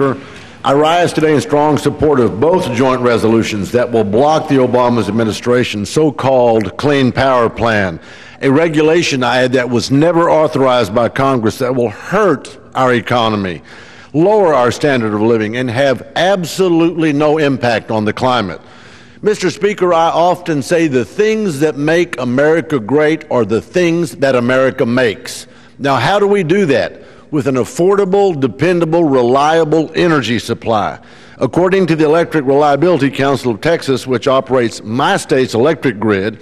Speaker. I rise today in strong support of both joint resolutions that will block the Obama administration's so-called Clean Power Plan, a regulation I had that was never authorized by Congress that will hurt our economy, lower our standard of living, and have absolutely no impact on the climate. Mr. Speaker, I often say the things that make America great are the things that America makes. Now, how do we do that? With an affordable, dependable, reliable energy supply. According to the Electric Reliability Council of Texas, which operates my state's electric grid,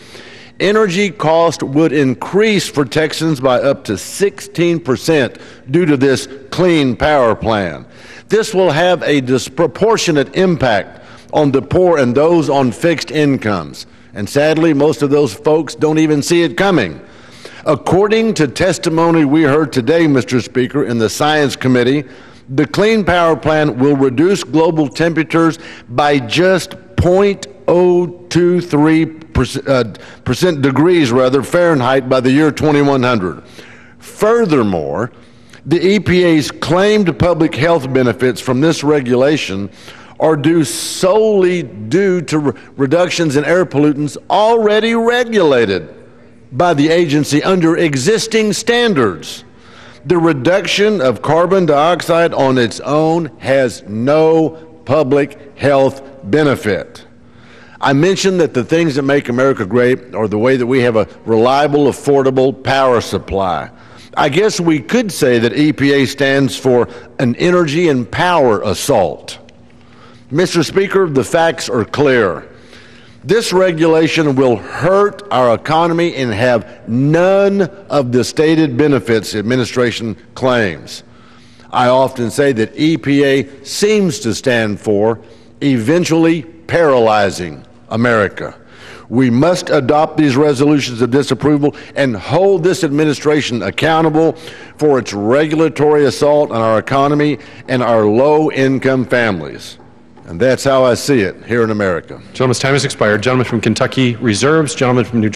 energy cost would increase for Texans by up to 16% due to this clean power plan. This will have a disproportionate impact on the poor and those on fixed incomes. And sadly, most of those folks don't even see it coming. According to testimony we heard today, Mr. Speaker, in the Science Committee, the Clean Power Plan will reduce global temperatures by just 0.023 percent, uh, percent degrees rather Fahrenheit by the year 2100. Furthermore, the EPA's claimed public health benefits from this regulation are due solely due to re- reductions in air pollutants already regulated by the agency under existing standards. The reduction of carbon dioxide on its own has no public health benefit. I mentioned that the things that make America great are the way that we have a reliable, affordable power supply. I guess we could say that EPA stands for an energy and power assault. Mr. Speaker, the facts are clear. This regulation will hurt our economy and have none of the stated benefits the administration claims. I often say that EPA seems to stand for eventually paralyzing America. We must adopt these resolutions of disapproval and hold this administration accountable for its regulatory assault on our economy and our low income families. And that's how I see it here in America. Gentleman's time has expired. Gentleman from Kentucky reserves. Gentleman from New